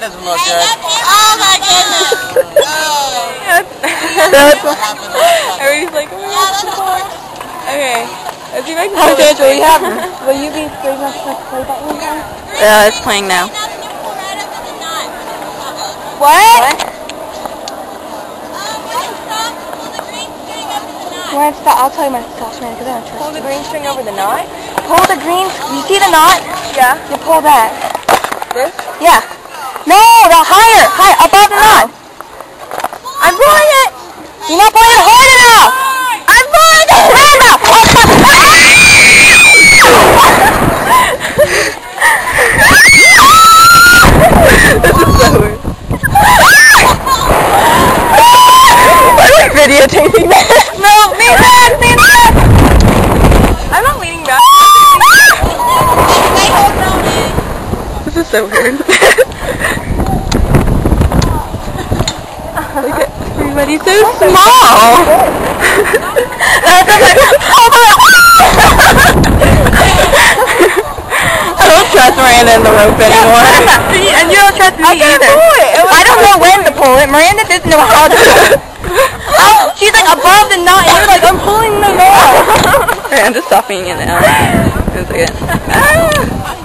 doesn't look good. Oh my goodness. Oh. Everybody's like, oh, Yeah, that's hard. okay. Let's see if I can How show much this will you thing. have? Will you be brave enough to play that one time? Yeah, it's playing now. What? Where uh, it's stop, I'll tell you my stop, man, because I don't trust Pull the green string over the knot. Pull the green, you see the knot? Yeah. You pull that. This? Yeah. No, the higher, higher, above the knot. I'm pulling it. You're not pulling it hard enough. I'm pulling it hard enough. this is so weird. Why are we videotaping that? No, back, back. I'm not leaning back. This is so weird. at everybody's so small. I don't trust Miranda in the rope anymore. and you don't trust me either. I don't know when to pull it. Miranda doesn't know how to pull it. Oh, she's like above the knot, and you're like, I'm pulling the knot. Just stopping it now. One second. Ah.